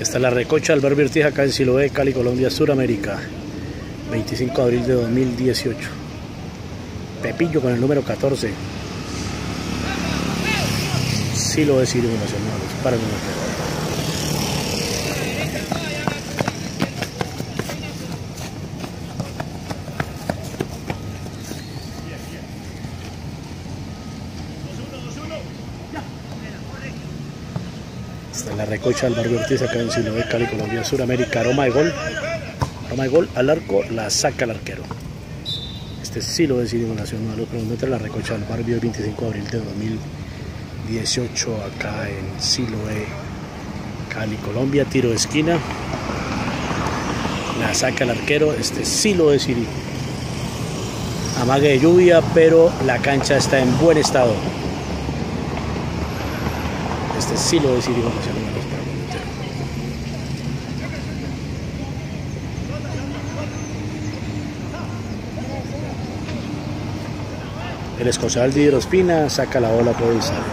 Esta es la recocha Barrio Ortiz acá en Siloé, Cali, Colombia, Suramérica. 25 de abril de 2018. Pepillo con el número 14. Siloé, Sirio Nacional. Para el número Esta es la recocha del barrio Ortiz acá en Siloé, Cali, Colombia, Suramérica. Aroma de gol. Aroma de gol al arco, la saca el arquero. Este sí lo decidimos Nacional. Lo cronómetro la recocha del barrio el 25 de abril de 2018 acá en Siloé, Cali, Colombia. Tiro de esquina. La saca el arquero. Este sí lo decidimos. Amague de lluvia, pero la cancha está en buen estado. Este sí lo decidimos. El escocés Didier Ospina saca la bola por el Nacional.